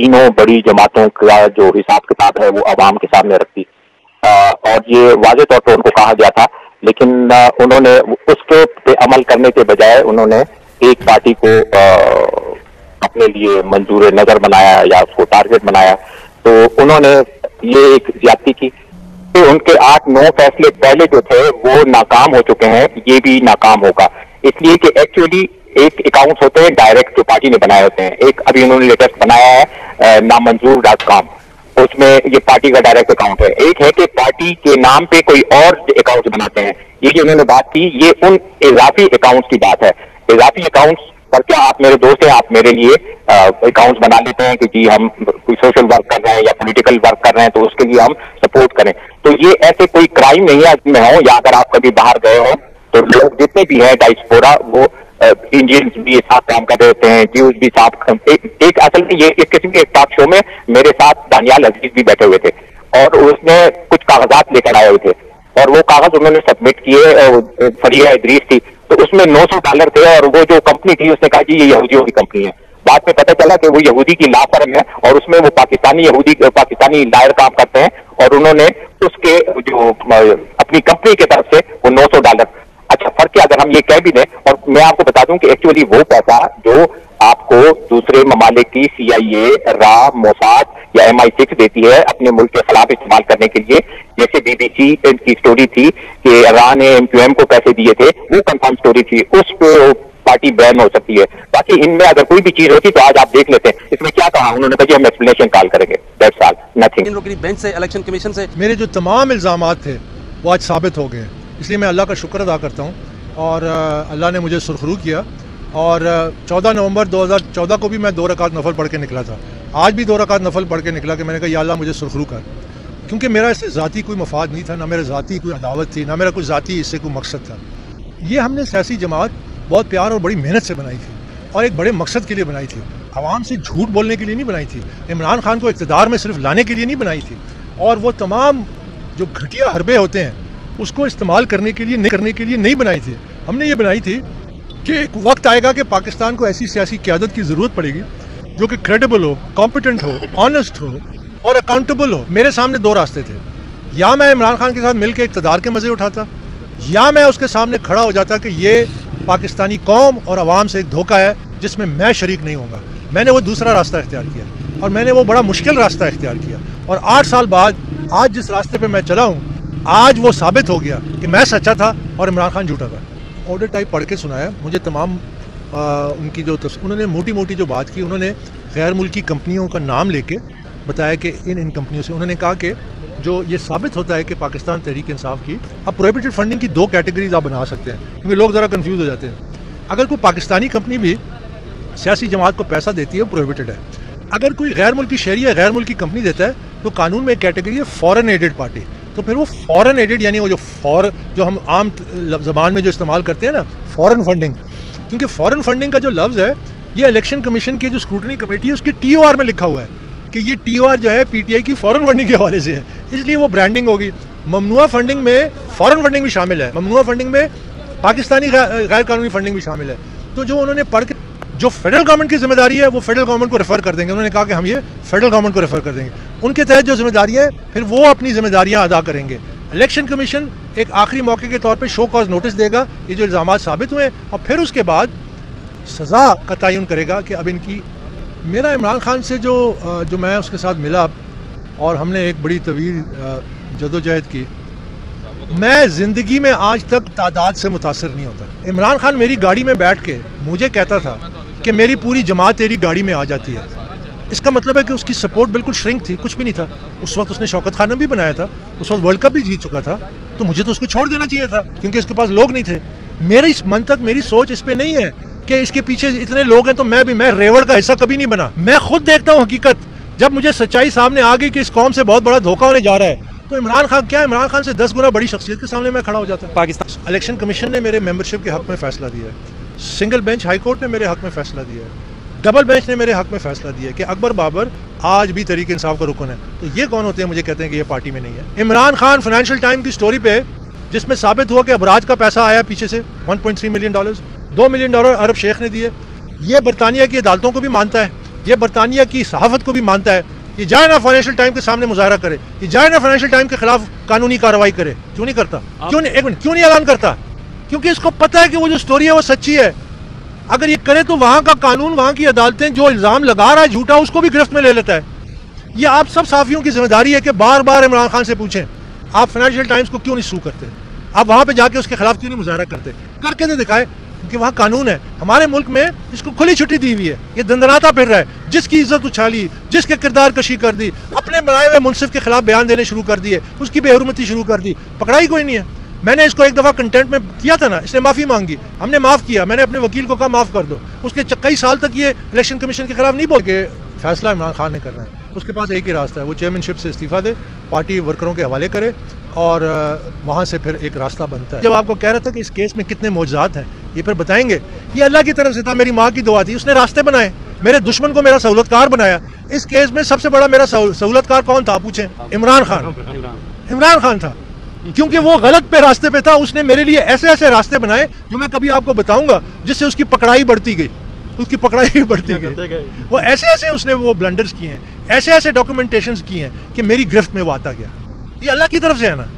तीनों बड़ी जमातों का जो हिसाब किताब है, वो आवाम के सामने रखती। और ये वाजे तौर पर उनको कहा गया था, लेकिन उन्होंने उसके पे अमल करने के बजाय उन्होंने एक पार्टी को अपने लिए मंजूर नज़र बनाया या उसको टारगेट बनाया। तो उन्होंने ये एक ज़्यादा की। तो उनके आठ नौ फैसले पहले जो थे, वो नाकाम हो चुके हैं, ये भी नाकाम होगा। इसलिए कि एक्चुअली अकाउंट होते हैं डायरेक्ट जो पार्टी ने बनाए होते हैं। एक अभी उन्होंने लेटेस्ट बनाया है नामंजूर डॉट कॉम उसमें ये पार्टी का डायरेक्ट अकाउंट है। एक है कि पार्टी के नाम पे कोई और अकाउंट बनाते हैं। ये जो उन्होंने बात की, ये उन इजाफी अकाउंट्स की बात है। इजाफी अकाउंट्स पर क्या आप मेरे दोस्त हैं, आप मेरे लिए अकाउंट्स बना लेते हैं कि जी हम कोई सोशल वर्क कर रहे हैं या पॉलिटिकल वर्क कर रहे हैं तो उसके लिए हम सपोर्ट करें। तो ये ऐसे कोई क्राइम नहीं है में हो, या अगर आप कभी बाहर गए हो तो लोग जितने भी हैं डाइसपोरा वो इंडियंस भी साथ काम कर रहे हैं ज्यूज भी साथ एक, एक असल में ये एक किस्म के एक टॉक शो में मेरे साथ दानियाल अज़ीज़ भी बैठे हुए थे और उसने कुछ कागजात लेकर आए हुए थे और वो कागज़ उन्होंने सबमिट किए फरिया इद्रीस थी। तो उसमें 900 डॉलर थे और वो जो कंपनी थी उसने कहा कि ये यहूदियों की कंपनी है। बाद में पता चला कि वो यहूदी की ला फर्म है और उसमें वो पाकिस्तानी यहूदी पाकिस्तानी लायर काम करते हैं और उन्होंने उसके जो अपनी कंपनी की तरफ़ से वो 900 डॉलर अच्छा फ़र्क क्या ये कह भी दें और मैं आपको बता दूँ कि एक्चुअली वो पैसा जो आपको दूसरे ममालिक की सी आई ए रा मोसाद या एम आई सिक्स देती है अपने मुल्क के खिलाफ इस्तेमाल करने के लिए जैसे बीबीसी की स्टोरी थी कि रा ने एम क्यू एम को पैसे दिए थे वो कंफर्म स्टोरी थी उस पर पार्टी बैन हो सकती है। बाकी इनमें अगर कोई भी चीज़ होती तो आज आप देख लेते हैं इसमें क्या कहा उन्होंने कहा हम एक्सप्लेनेशन कॉल करेंगे दैट्स ऑल नथिंग बेंच से इलेक्शन कमीशन से। मेरे जो तमाम इल्ज़ाम थे वो आज साबित हो गए इसलिए मैं अल्लाह का शुक्र अदा करता हूँ। और अल्लाह ने मुझे सुरखरू किया और 14 नवंबर 2014 को भी मैं दो रकात नफल पढ़ के निकला था। आज भी दो रकात नफल पढ़ के निकला कि मैंने कहा अल्लाह, मुझे सुरखरू कर। क्योंकि मेरा इससे ज़ाती कोई मफाद नहीं था, ना मेरा ज़ाती कोई अदावत थी, ना मेरा कोई ज़ाती इससे कोई मकसद था। ये हमने सियासी जमात बहुत प्यार और बड़ी मेहनत से बनाई थी और एक बड़े मकसद के लिए बनाई थी। आवाम से झूठ बोलने के लिए नहीं बनाई थी, इमरान खान को इकतदार में सिर्फ़ लाने के लिए नहीं बनाई थी। और वो तमाम जो घटिया हरबे होते हैं उसको इस्तेमाल करने के लिए, नहीं, करने के लिए नहीं बनाई थी। हमने ये बनाई थी कि एक वक्त आएगा कि पाकिस्तान को ऐसी सियासी क्यादत की ज़रूरत पड़ेगी जो कि क्रेडिबल हो कॉम्पिटेंट हो ऑनेस्ट हो और अकाउंटेबल हो। मेरे सामने दो रास्ते थे। या मैं इमरान खान के साथ मिलकर इकतदार के मज़े उठाता, या मैं उसके सामने खड़ा हो जाता कि ये पाकिस्तानी कौम और आवाम से एक धोखा है जिसमें मैं शरीक नहीं होगा मैंने वो दूसरा रास्ता इख्तियार किया और मैंने वो बड़ा मुश्किल रास्ता इख्तियार किया। और आठ साल बाद, आज जिस रास्ते पे मैं चला हूँ आज वो साबित हो गया कि मैं सच्चा था और इमरान खान झूठा था। ऑर्डर टाइप पढ़ के सुनाया। मुझे तमाम आ, उनकी जो उन्होंने मोटी मोटी जो बात की उन्होंने गैर मुल्की कंपनियों का नाम लेके बताया कि इन इन कंपनियों से उन्होंने कहा कि जो ये साबित होता है कि पाकिस्तान तहरीक इंसाफ की अब प्रोहिबिटेड फंडिंग की दो कैटेगरीज आप बना सकते हैं क्योंकि लोग ज़रा कन्फ्यूज़ हो जाते हैं। अगर कोई पाकिस्तानी कंपनी भी सियासी जमात को पैसा देती है वो प्रोहिबिटेड है। अगर कोई गैर मुल्की शहरी या गैर मुल्की कंपनी देता है तो कानून में एक कैटेगरी है फॉरन एडेड पार्टी तो फिर वो फॉरेन एडेड यानी वो जो फॉर जो हम आम जबान में जो इस्तेमाल करते हैं ना फॉरेन फंडिंग क्योंकि फॉरेन फंडिंग का जो लफ्ज़ है, ये इलेक्शन कमीशन की जो स्क्रूटनी कमेटी है, उसकी टी में लिखा हुआ है कि ये टी जो है पीटीआई की फॉरेन फंडिंग के हवाले से है। इसलिए वो ब्रांडिंग होगी। ममनुआ फंडिंग में फॉरेन फंडिंग भी शामिल है। ममनुआ फंडिंग में पाकिस्तानी गैर कानूनी फंडिंग भी शामिल है। तो जो उन्होंने पढ़ के, जो फेडरल गवर्नमेंट की ज़िम्मेदारी है, वो फेडरल गवर्नमेंट को रेफर कर देंगे। उन्होंने कहा कि हम ये फेडरल गवर्नमेंट को रेफर कर देंगे। उनके तहत जो जिम्मेदारियाँ है, फिर वो अपनी जिम्मेदारियाँ अदा करेंगे। इलेक्शन कमीशन एक आखिरी मौके के तौर पर शो कॉज नोटिस देगा, ये जो इल्ज़ाम साबित हुए और फिर उसके बाद सज़ा का तयन करेगा कि अब इनकी, मेरा इमरान खान से जो जो मैं उसके साथ मिला, और हमने एक बड़ी तवील जदोजहद की। मैं ज़िंदगी में आज तक तादाद से मुतासर नहीं होता। इमरान खान मेरी गाड़ी में बैठ के मुझे कहता था कि मेरी पूरी जमात तेरी गाड़ी में आ जाती है। इसका मतलब है कि उसकी सपोर्ट बिल्कुल श्रिंक थी कुछ भी नहीं था। उस वक्त उसने शौकत खाना भी बनाया था उस वक्त वर्ल्ड कप भी जीत चुका था तो मुझे तो उसको छोड़ देना चाहिए था क्योंकि इसके पास लोग नहीं थे। मेरे इस मन तक मेरी सोच इस पर नहीं है कि इसके पीछे इतने लोग हैं तो मैं भी मैं रेवड़ का हिस्सा कभी नहीं बना। मैं खुद देखता हूँ हकीकत। जब मुझे सच्चाई सामने आ गई कि इस कौम से बहुत बड़ा धोखा होने जा रहा है तो इमरान खान क्या इमरान खान से दस गुना बड़ी शख्सियत के सामने मैं खड़ा हो जाता? पाकिस्तान। इलेक्शन कमीशन ने मेरे मेंबरशिप के हक में फैसला दिया है। सिंगल बेंच हाईकोर्ट ने मेरे हक में फैसला दिया है। डबल बेंच ने मेरे हक में फैसला दिया कि अकबर बाबर आज भी तरीके इंसाफ का रुकन है। तो ये कौन होते हैं? मुझे कहते हैं कि ये पार्टी में नहीं है। इमरान खान फाइनेंशियल टाइम की स्टोरी पे जिसमें साबित हुआ कि अबराज का पैसा आया पीछे से 1.3 मिलियन डॉलर दो मिलियन डॉलर अरब शेख ने दिए। ये बरतानिया की अदालतों को भी मानता है। ये बरतानिया की सहाफत को भी मानता है कि जाए ना फाइनेंशियल टाइम के सामने मुजाहरा करे कि जाए ना फाइनेंशियल टाइम के खिलाफ कानूनी कार्रवाई करे। क्यों नहीं करता? क्यों नहीं? एक मिनट क्यों नहीं ऐलान करता? क्योंकि इसको पता है कि वो जो स्टोरी है वो सच्ची है। अगर ये करे तो वहाँ का कानून, वहाँ की अदालतें जो इल्ज़ाम लगा रहा है, झूठा, उसको भी गिरफ्त में ले लेता है। ये आप सब साफियों की ज़िम्मेदारी है कि बार बार इमरान खान से पूछें, आप फाइनेंशियल टाइम्स को क्यों नहीं सू करते? आप वहाँ पे जाके उसके खिलाफ क्यों नहीं मुजाहरा करते? करके तो दिखाए क्योंकि वहाँ कानून है। हमारे मुल्क में इसको खुली छुट्टी दी हुई है। ये दंदनाता फिर रहा है। जिसकी इज़्ज़त उछाली, जिसके किरदार कशी कर दी, अपने बनाए हुए मुनसिफ के खिलाफ बयान देने शुरू कर दिए, उसकी बेहरमती शुरू कर दी। पकड़ाई कोई नहीं है। मैंने इसको एक दफ़ा कंटेंट में किया था ना इसने माफ़ी मांगी। हमने माफ़ किया मैंने अपने वकील को कहा माफ़ कर दो। उसके कई साल तक ये इलेक्शन कमीशन के खिलाफ नहीं बोल के फैसला इमरान खान ने करना है। उसके पास एक ही रास्ता है वो चेयरमैनशिप से इस्तीफा दे पार्टी वर्करों के हवाले करे और वहाँ से फिर एक रास्ता बनता है। जब आपको कह रहा था कि इस केस में कितने मौजात हैं ये फिर बताएँगे। ये अल्लाह की तरफ़ से था मेरी माँ की दुआ थी उसने रास्ते बनाए। मेरे दुश्मन को मेरा सहूलतकार बनाया। इस केस में सबसे बड़ा मेरा सहूलतकार कौन था पूछे? इमरान खान। इमरान खान था। क्योंकि वो गलत पे रास्ते पे था उसने मेरे लिए ऐसे ऐसे रास्ते बनाए जो मैं कभी आपको बताऊँगा जिससे उसकी पकड़ाई बढ़ती गई। उसकी पकड़ाई बढ़ती गई। वो ऐसे ऐसे उसने वो ब्लंडर्स किए हैं ऐसे ऐसे डॉक्यूमेंटेशन किए हैं कि मेरी गिरफ्त में वो आता गया। ये अल्लाह की तरफ़ से है ना?